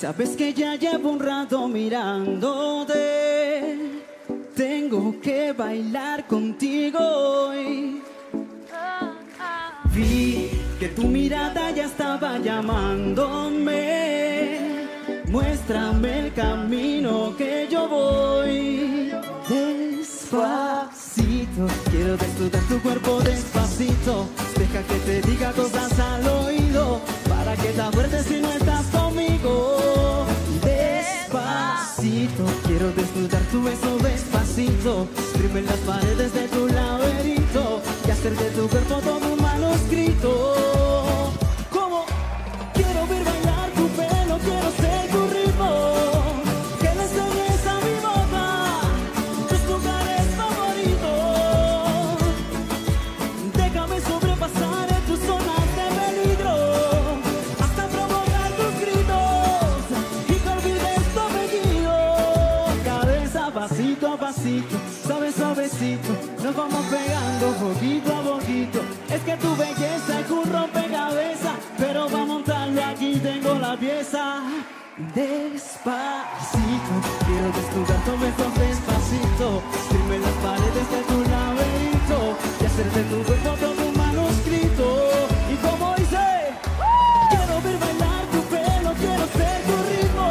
Sabes que ya llevo un rato mirándote. Tengo que bailar contigo hoy. Vi que tu mirada ya estaba llamándome. Muéstrame el camino que yo voy. Despacito, quiero desnudar tu cuerpo despacito. Deja que te diga cosas al oído para que te acuerdes si no estás conmigo. Quiero desnudar tu beso despacito. Escribe las paredes de tu laberinto pasito suave suavecito, nos vamos pegando poquito a poquito. Es que tu belleza es un rompecabezas, pero va a montarlo aquí tengo la pieza. Despacito, quiero desnudar tu beso despacito, firme las paredes de tu laberinto y hacer de tu cuerpo todo un manuscrito. Y como dice, quiero ver bailar tu pelo, quiero ser tu ritmo,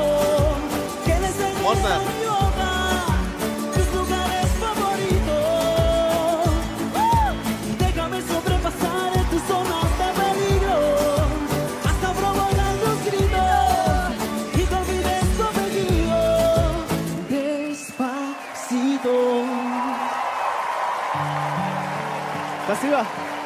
que despacito. Pasiva.